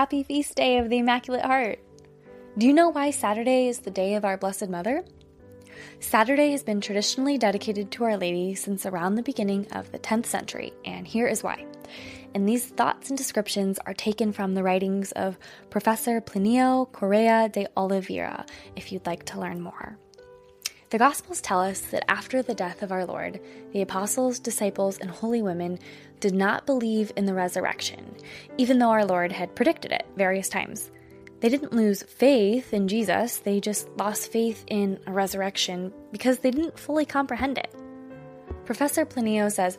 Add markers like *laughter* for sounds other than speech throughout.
Happy feast day of the Immaculate Heart! Do you know why Saturday is the day of our Blessed Mother? Saturday has been traditionally dedicated to Our Lady since around the beginning of the 10th century, and here is why. And these thoughts and descriptions are taken from the writings of Professor Plinio Correa de Oliveira, if you'd like to learn more. The Gospels tell us that after the death of our Lord, the apostles, disciples, and holy women did not believe in the resurrection, even though our Lord had predicted it various times. They didn't lose faith in Jesus, they just lost faith in a resurrection because they didn't fully comprehend it. Professor Plinio says,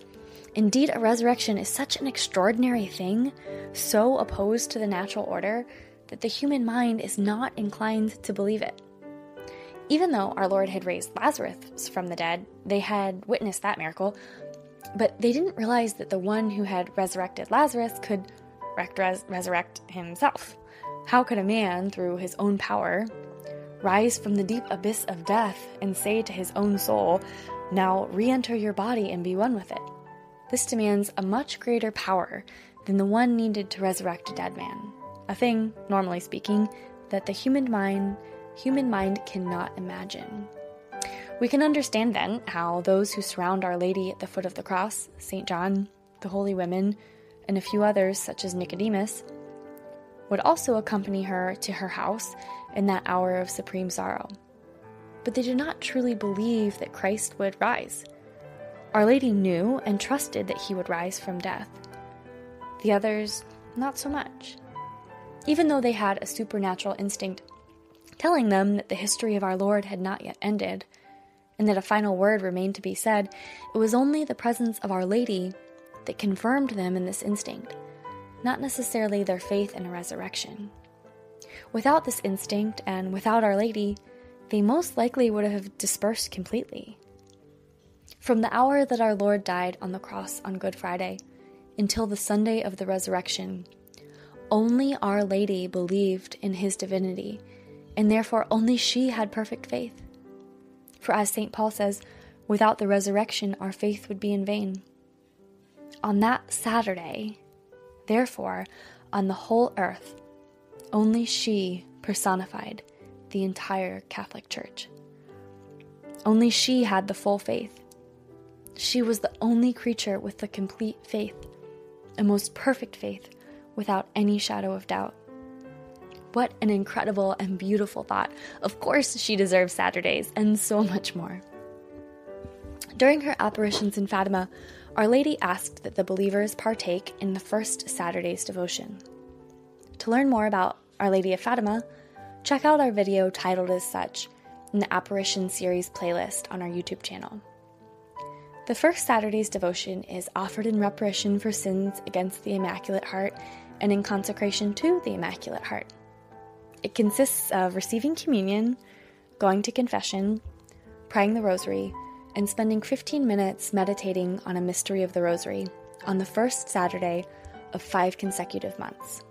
Indeed, a resurrection is such an extraordinary thing, so opposed to the natural order, that the human mind is not inclined to believe it. Even though our Lord had raised Lazarus from the dead, they had witnessed that miracle, but they didn't realize that the one who had resurrected Lazarus could res- resurrect himself. How could a man, through his own power, rise from the deep abyss of death and say to his own soul, Now re enter your body and be one with it? This demands a much greater power than the one needed to resurrect a dead man, a thing, normally speaking, that the human mind, human mind cannot imagine. We can understand then how those who surround Our Lady at the foot of the cross, St. John, the holy women, and a few others, such as Nicodemus, would also accompany her to her house in that hour of supreme sorrow. But they did not truly believe that Christ would rise. Our Lady knew and trusted that he would rise from death. The others, not so much. Even though they had a supernatural instinct telling them that the history of our Lord had not yet ended, and that a final word remained to be said, it was only the presence of Our Lady that confirmed them in this instinct not necessarily their faith in a resurrection. Without this instinct and without Our Lady, they most likely would have dispersed completely. From the hour that our Lord died on the cross on Good Friday until the Sunday of the resurrection, only Our Lady believed in his divinity, and therefore only she had perfect faith. For as St. Paul says, without the resurrection, our faith would be in vain. On that Saturday, Therefore, on the whole earth, only she personified the entire Catholic Church. Only she had the full faith. She was the only creature with the complete faith, a most perfect faith, without any shadow of doubt. What an incredible and beautiful thought. Of course, she deserves Saturdays and so much more. During her apparitions in Fatima, our Lady asked that the believers partake in the first Saturday's devotion. To learn more about Our Lady of Fatima, check out our video titled as such in the Apparition Series playlist on our YouTube channel. The first Saturday's devotion is offered in reparation for sins against the Immaculate Heart and in consecration to the Immaculate Heart. It consists of receiving communion, going to confession, praying the rosary, and spending 15 minutes meditating on a mystery of the Rosary on the first Saturday of five consecutive months.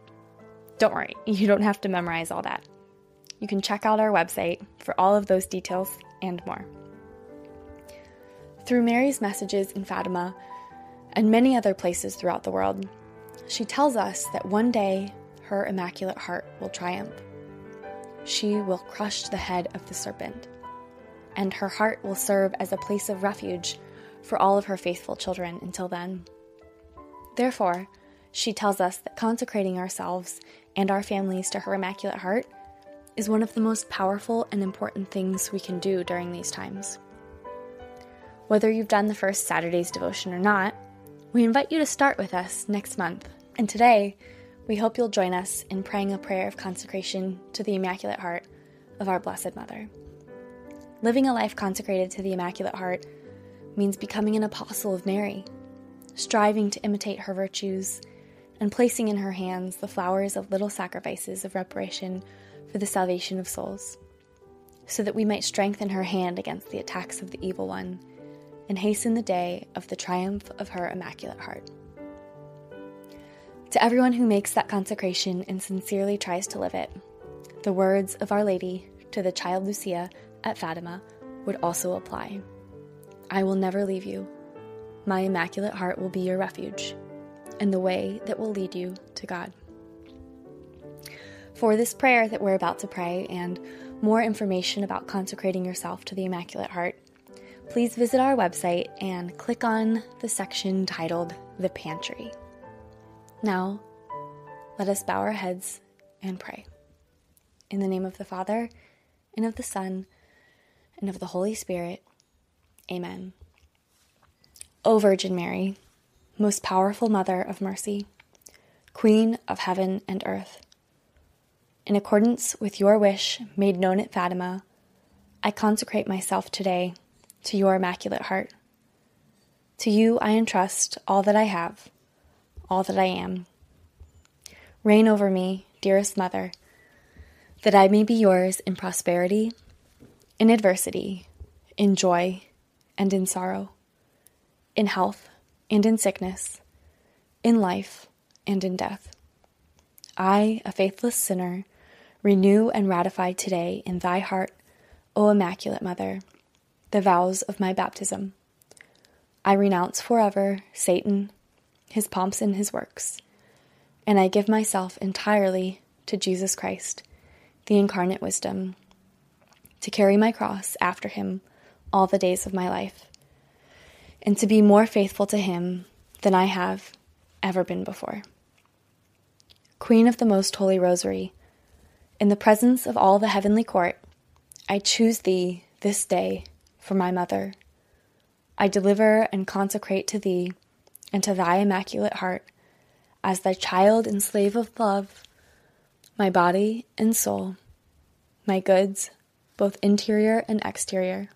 Don't worry, *laughs* you don't have to memorize all that. You can check out our website for all of those details and more. Through Mary's messages in Fatima and many other places throughout the world, she tells us that one day her Immaculate Heart will triumph. She will crush the head of the serpent and her heart will serve as a place of refuge for all of her faithful children until then. Therefore, she tells us that consecrating ourselves and our families to her Immaculate Heart is one of the most powerful and important things we can do during these times. Whether you've done the first Saturday's devotion or not, we invite you to start with us next month. And today, we hope you'll join us in praying a prayer of consecration to the Immaculate Heart of our Blessed Mother. Living a life consecrated to the Immaculate Heart means becoming an apostle of Mary, striving to imitate her virtues, and placing in her hands the flowers of little sacrifices of reparation for the salvation of souls, so that we might strengthen her hand against the attacks of the evil one and hasten the day of the triumph of her Immaculate Heart. To everyone who makes that consecration and sincerely tries to live it, the words of Our Lady to the child Lucia at Fatima would also apply. I will never leave you. My Immaculate Heart will be your refuge and the way that will lead you to God. For this prayer that we're about to pray and more information about consecrating yourself to the Immaculate Heart, please visit our website and click on the section titled The Pantry. Now, let us bow our heads and pray. In the name of the Father, and of the Son, and of the Holy Spirit. Amen. O Virgin Mary, most powerful Mother of mercy, Queen of heaven and earth, in accordance with your wish made known at Fatima, I consecrate myself today to your Immaculate Heart. To you I entrust all that I have, all that I am. Reign over me, dearest Mother that I may be yours in prosperity, in adversity, in joy, and in sorrow, in health and in sickness, in life and in death. I, a faithless sinner, renew and ratify today in thy heart, O Immaculate Mother, the vows of my baptism. I renounce forever Satan, his pomps and his works, and I give myself entirely to Jesus Christ the incarnate wisdom, to carry my cross after him all the days of my life, and to be more faithful to him than I have ever been before. Queen of the Most Holy Rosary, in the presence of all the heavenly court, I choose thee this day for my mother. I deliver and consecrate to thee and to thy immaculate heart, as thy child and slave of love, my body and soul, my goods, both interior and exterior,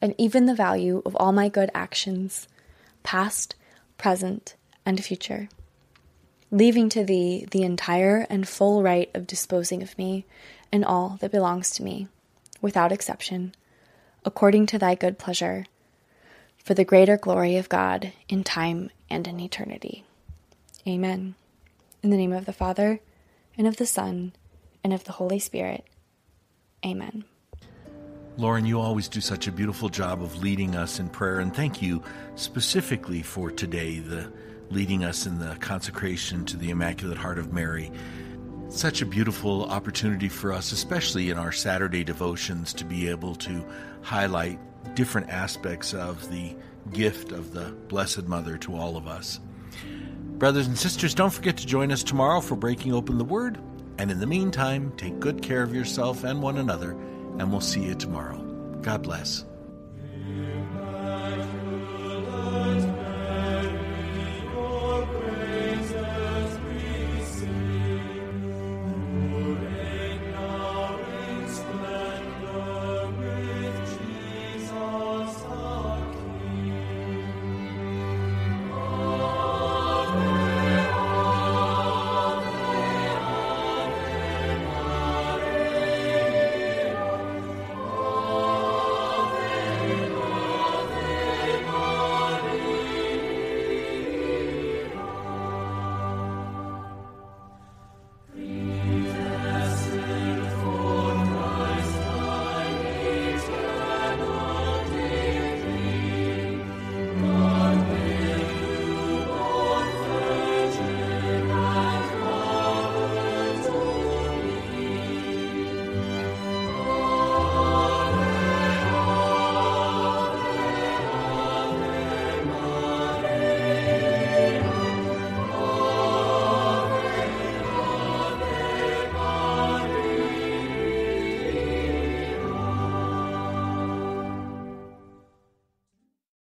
and even the value of all my good actions, past, present, and future, leaving to thee the entire and full right of disposing of me and all that belongs to me, without exception, according to thy good pleasure, for the greater glory of God in time and in eternity. Amen. In the name of the Father, and of the Son, and of the Holy Spirit. Amen. Lauren, you always do such a beautiful job of leading us in prayer, and thank you specifically for today, the leading us in the consecration to the Immaculate Heart of Mary. Such a beautiful opportunity for us, especially in our Saturday devotions, to be able to highlight different aspects of the gift of the Blessed Mother to all of us. Brothers and sisters, don't forget to join us tomorrow for Breaking Open the Word. And in the meantime, take good care of yourself and one another, and we'll see you tomorrow. God bless.